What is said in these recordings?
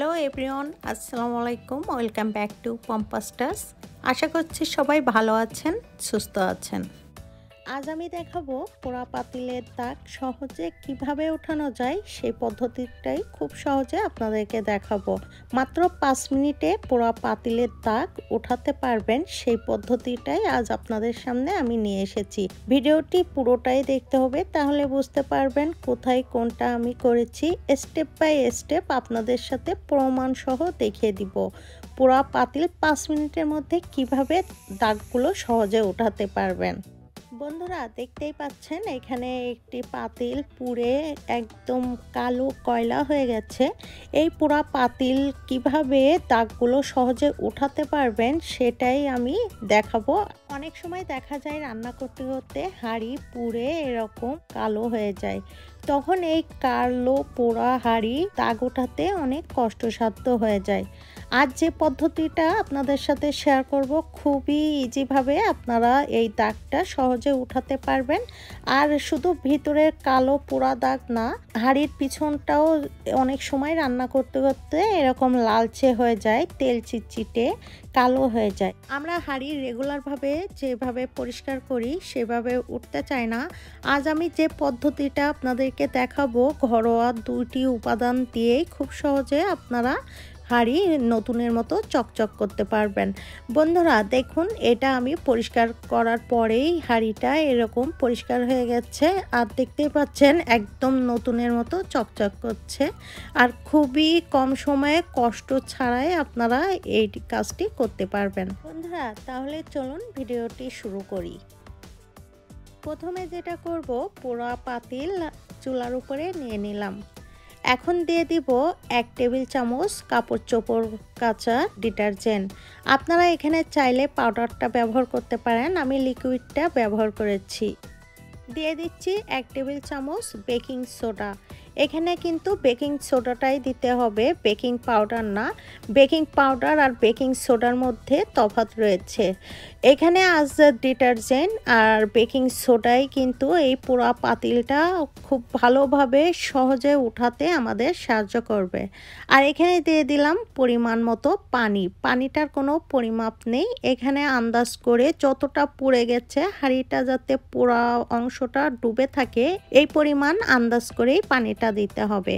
Hello everyone, আসসালামু আলাইকুম। Welcome back to পম্পাস্টার্স আশা করছি সবাই ভালো আছেন, সুস্থ আছেন। আজ আমি দেখাবো পোড়া পাতিলের দাগ সহজে কীভাবে ওঠানো যায় সেই পদ্ধতিটাই খুব সহজে আপনাদেরকে দেখাবো। মাত্র পাঁচ মিনিটে পোড়া পাতিলের দাগ ওঠাতে পারবেন সেই পদ্ধতিটাই আজ আপনাদের সামনে আমি নিয়ে এসেছি। ভিডিওটি পুরোটাই দেখতে হবে, তাহলে বুঝতে পারবেন কোথায় কোনটা আমি করেছি। স্টেপ বাই স্টেপ আপনাদের সাথে প্রমাণ সহ দেখিয়ে দিব। পোড়া পাতিল পাঁচ মিনিটের মধ্যে কীভাবে দাগগুলো সহজে উঠাতে পারবেন। বন্ধুরা দেখতেই পাচ্ছেন, এখানে একটি পাতিল পুড়ে একদম কালো কয়লা হয়ে গেছে। এই পুরা পাতিল কীভাবে দাগগুলো সহজে উঠাতে পারবেন সেটাই আমি দেখাবো। অনেক সময় দেখা যায় রান্না করতে করতে হাঁড়ি পুড়ে এরকম কালো হয়ে যায়। তখন এই কালো পোড়া হাঁড়ি দাগ ওঠাতে অনেক কষ্টসাধ্য হয়ে যায়। আজ যে পদ্ধতিটা আপনাদের সাথে শেয়ার করব, খুবই ইজিভাবে আপনারা এই দাগটা সহজে উঠাতে পারবেন। আর শুধু ভিতরের কালো পোড়া দাগ না, হাড়ির পিছনটাও অনেক সময় রান্না করতে করতে এরকম লালচে হয়ে যায়, তেল চিটচিটে কালো হয়ে যায়। আমরা হাঁড়ি রেগুলারভাবে যেভাবে পরিষ্কার করি, সেভাবে উঠতে চাই না। আজ আমি যে পদ্ধতিটা আপনাদেরকে দেখাবো, ঘরোয়া দুইটি উপাদান দিয়েই খুব সহজে আপনারা হাঁড়ি নতুনের মতো চকচক করতে পারবেন। বন্ধুরা, দেখুন, এটা আমি পরিষ্কার করার পরেই হাঁড়িটা এরকম পরিষ্কার হয়ে গেছে আর দেখতেই পাচ্ছেন একদম নতুনের মতো চকচক করছে। আর খুবই কম সময়ে কষ্ট ছাড়াই আপনারা এই কাজটি করতে পারবেন। বন্ধুরা, তাহলে চলুন ভিডিওটি শুরু করি। প্রথমে যেটা করব, পোড়া পাতিল চুলার উপরে নিয়ে নিলাম। এখন দিয়ে দিব এক টেবিল চামচ কাপড় চোপড় কাঁচা ডিটারজেন্ট। আপনারা এখানে চাইলে পাউডারটা ব্যবহার করতে পারেন, আমি লিকুইডটা ব্যবহার করেছি। দিয়ে দিচ্ছি এক টেবিল চামচ বেকিং সোডা। এখানে কিন্তু বেকিং সোডাটাই দিতে হবে। বেকিং পাউডার না। বেকিং পাউডার আর বেকিং সোডার মধ্যে তফাৎ রয়েছে। এখানে আজ ডিটারজেন্ট আর বেকিং সোডাই কিন্তু এই পোড়া পাতিলটা খুব ভালোভাবে সহজে উঠাতে আমাদের সাহায্য করবে। আর এখানে দিয়ে দিলাম পরিমাণ মতো পানি। পানিটার কোনো পরিমাপ নেই। এখানে আন্দাজ করে যতটা পুড়ে গেছে, হাঁড়িটা যাতে পোড়া অংশটা ডুবে থাকে, এই পরিমাণ আন্দাজ করেই পানিটা দিতে হবে।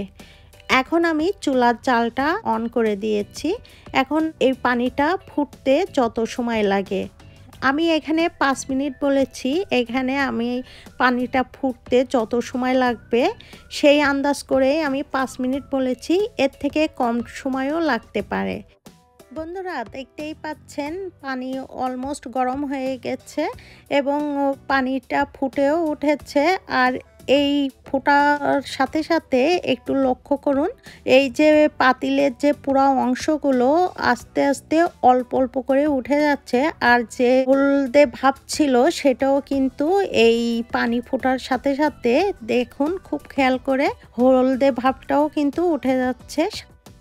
এখন আমি চুলার চালটা অন করে দিয়েছি। এখন এই পানিটা ফুটতে যত সময় লাগে। আমি এখানে পাঁচ মিনিট বলেছি, এখানে আমি পানিটা ফুটতে যত সময় লাগবে, সেই আন্দাজ করে আমি পাঁচ মিনিট বলেছি, এর থেকে কম সময়ও লাগতে পারে। বন্ধুরা, দেখতেই পাচ্ছেন, পানি অলমোস্ট গরম হয়ে গেছে এবং পানিটা ফুটেও উঠেছে। আর এই ফোটার সাথে সাথে একটু লক্ষ্য করুন, এই যে পাতিলের যে পুরা অংশগুলো আস্তে আস্তে অল্প অল্প করে উঠে যাচ্ছে আর যে হলদে ভাব ছিল সেটাও কিন্তু এই পানি ফোটার সাথে সাথে দেখুন খুব খেয়াল করে হলদে ভাবটাও কিন্তু উঠে যাচ্ছে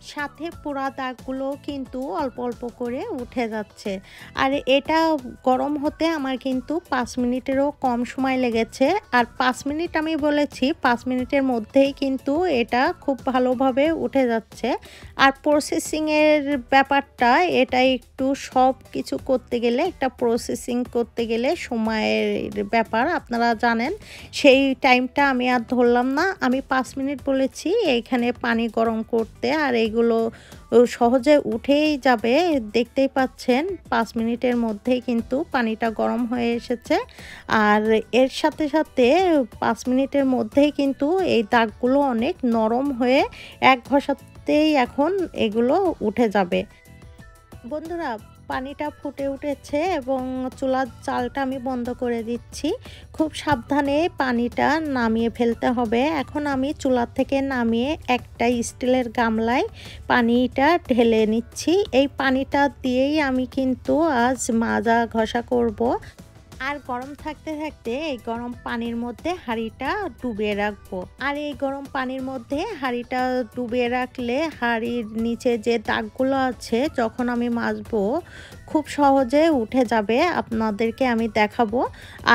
সাথে পোড়া দাগগুলো কিন্তু অল্প অল্প করে উঠে যাচ্ছে। আর এটা গরম হতে আমার কিন্তু পাঁচ মিনিটেরও কম সময় লেগেছে। আর পাঁচ মিনিট আমি বলেছি, পাঁচ মিনিটের মধ্যেই কিন্তু এটা খুব ভালোভাবে উঠে যাচ্ছে। আর প্রসেসিংয়ের ব্যাপারটা, এটা একটু সব কিছু করতে গেলে, একটা প্রসেসিং করতে গেলে সময়ের ব্যাপার, আপনারা জানেন। সেই টাইমটা আমি আর ধরলাম না। আমি পাঁচ মিনিট বলেছি এইখানে পানি গরম করতে আর এই এগুলো সহজে উঠেই যাবে। দেখতেই পাচ্ছেন, পাঁচ মিনিটের মধ্যেই কিন্তু পানিটা গরম হয়ে এসেছে। আর এর সাথে সাথে পাঁচ মিনিটের মধ্যেই কিন্তু এই দাগগুলো অনেক নরম হয়ে এক ঘষাতেই এখন এগুলো উঠে যাবে। বন্ধুরা পানিটা ফুটে উঠেছে এবং চুলার চালটা আমি বন্ধ করে দিচ্ছি। খুব সাবধানে পানিটা নামিয়ে ফেলতে হবে। এখন আমি চুলার থেকে নামিয়ে একটা স্টিলের গামলায় পানিটা ঢেলে নিচ্ছি। এই পানিটা দিয়েই আমি কিন্তু আজ মাজা ঘষা করব। আর গরম থাকতে থাকতে এই গরম পানির মধ্যে হাঁড়িটা ডুবিয়ে রাখব। আর এই গরম পানির মধ্যে হাঁড়িটা ডুবিয়ে রাখলে হাঁড়ির নিচে যে দাগগুলো আছে যখন আমি মাজবো, খুব সহজে উঠে যাবে। আপনাদেরকে আমি দেখাবো।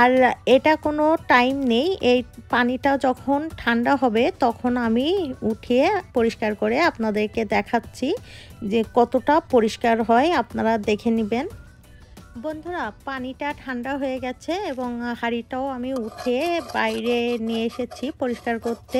আর এটা কোনো টাইম নেই। এই পানিটা যখন ঠান্ডা হবে তখন আমি উঠিয়ে পরিষ্কার করে আপনাদেরকে দেখাচ্ছি যে কতটা পরিষ্কার হয়। আপনারা দেখে নেবেন। বন্ধুরা, পানিটা ঠান্ডা হয়ে গেছে এবং হাঁড়িটাও আমি উঠে বাইরে নিয়ে এসেছি পরিষ্কার করতে।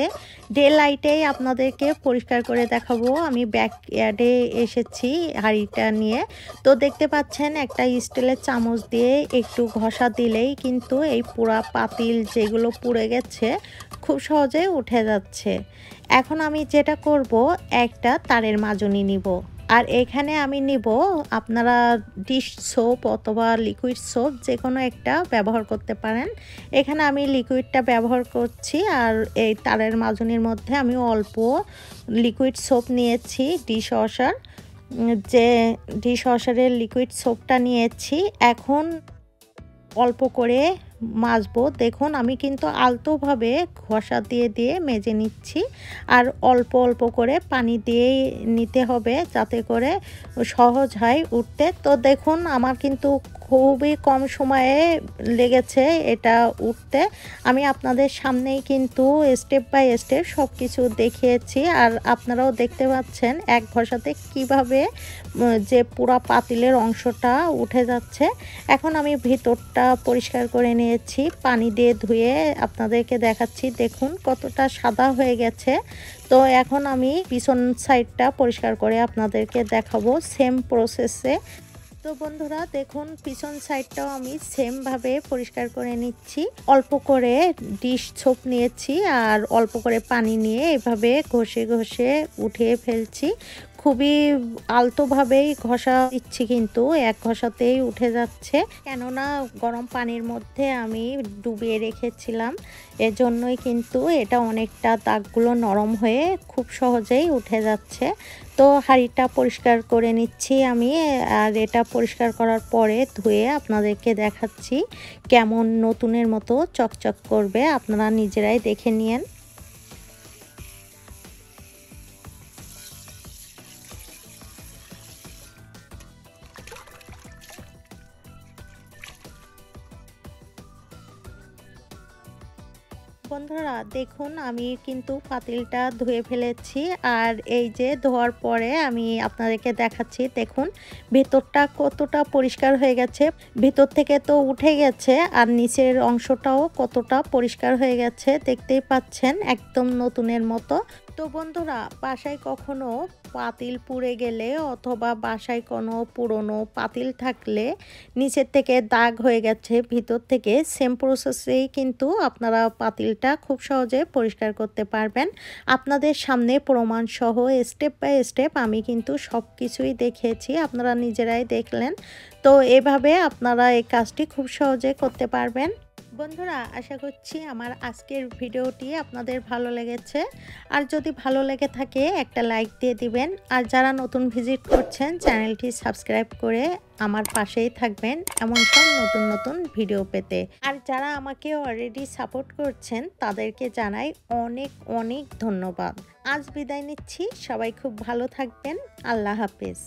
ডে লাইটেই আপনাদেরকে পরিষ্কার করে দেখাবো। আমি ব্যাক ইয়ার্ডে এসেছি হাঁড়িটা নিয়ে। তো দেখতে পাচ্ছেন, একটা স্টিলের চামচ দিয়ে একটু ঘষা দিলেই কিন্তু এই পুরা পাতিল যেগুলো পুড়ে গেছে খুব সহজে উঠে যাচ্ছে। এখন আমি যেটা করব, একটা তারের মাজনি নিব। আর এখানে আমি নিব আপনারা ডিশ সোপ অথবা লিকুইড সোপ যে কোনো একটা ব্যবহার করতে পারেন। এখানে আমি লিকুইডটা ব্যবহার করছি আর এই তারের মাজনির মধ্যে আমি অল্প লিকুইড সোপ নিয়েছি ডিশ ওয়াশার যে ডিশ ওয়াশারের লিকুইড সোপটা নিয়েছি, এখন অল্প করে মাজবো। দেখুন, আমি কিন্তু আলতোভাবে ঘষা দিয়ে দিয়ে মেজে নিচ্ছি। আর অল্প অল্প করে পানি দিয়েই নিতে হবে যাতে করে সহজ হয় উঠতে। তো দেখুন, আমার কিন্তু খুবই কম সময়ে লেগেছে এটা উঠতে। আমি আপনাদের সামনেই কিন্তু স্টেপ বাই স্টেপ সব কিছু দেখিয়েছি আর আপনারাও দেখতে পাচ্ছেন এক ঘষাতে কীভাবে যে পুরা পাতিলের অংশটা উঠে যাচ্ছে। এখন আমি ভিতরটা পরিষ্কার করে নিয়েছি, পানি দিয়ে ধুয়ে আপনাদেরকে দেখাচ্ছি। দেখুন কতটা সাদা হয়ে গেছে। তো এখন আমি পিছন সাইডটা পরিষ্কার করে আপনাদেরকে দেখাবো। সেম প্রসেসে তো বন্ধুরা, দেখুন, পিছন সাইডটাও আমি সেমভাবে পরিষ্কার করে নিচ্ছি। অল্প করে ডিশ ছোপ নিয়েছি আর অল্প করে পানি নিয়ে এভাবে ঘষে ঘষে উঠিয়ে ফেলছি। খুবই আলতোভাবেই ঘষা দিচ্ছি কিন্তু, এক ঘষাতেই উঠে যাচ্ছে। কেননা, গরম পানির মধ্যে আমি ডুবিয়ে রেখেছিলাম, এজন্যই কিন্তু এটা অনেকটা দাগগুলো নরম হয়ে খুব সহজেই উঠে যাচ্ছে। তো হাঁড়িটা পরিষ্কার করে নিচ্ছি আমি, আর এটা পরিষ্কার করার পরে ধুয়ে আপনাদেরকে দেখাচ্ছি কেমন নতুনের মতো চকচক করবে, আপনারা নিজেরাই দেখে নিয়েন। বন্ধুরা, দেখুন আমি কিন্তু পাতিলটা ধুয়ে ফেলেছি আর এই যে ধোয়ার পরে আমি আপনাদেরকে দেখাচ্ছি, দেখুন ভেতরটা কতটা পরিষ্কার হয়ে গেছে। ভেতর থেকে তো উঠে গেছে আর নিচের অংশটাও কতটা পরিষ্কার হয়ে গেছে দেখতেই পাচ্ছেন একদম নতুনের মতো। তো বন্ধুরা, বাসায় কখনো পাতিল পুড়ে গেলে অথবা বাসায় কোনো পুরনো পাতিল থাকলে নিচের থেকে দাগ হয়ে গেছে, ভিতর থেকে সেম প্রসেসেই কিন্তু আপনারা পাতিলটা খুব সহজে পরিষ্কার করতে পারবেন। আপনাদের সামনে প্রমাণ সহ স্টেপ বাই স্টেপ আমি কিন্তু সব কিছুই দেখেছি আপনারা নিজেরাই দেখলেন। তো এভাবে আপনারা এই কাজটি খুব সহজে করতে পারবেন। বন্ধুরা, আশা করছি আমার আজকের ভিডিওটি আপনাদের ভালো লেগেছে। আর যদি ভালো লেগে থাকে, একটা লাইক দিয়ে দিবেন। আর যারা নতুন ভিজিট করছেন, চ্যানেলটি সাবস্ক্রাইব করে আমার পাশেই থাকবেন, এমন সব নতুন নতুন ভিডিও পেতে। আর যারা আমাকে অলরেডি সাপোর্ট করছেন, তাদেরকে জানাই অনেক অনেক ধন্যবাদ। আজ বিদায় নিচ্ছি, সবাই খুব ভালো থাকবেন, আল্লাহ হাফেজ।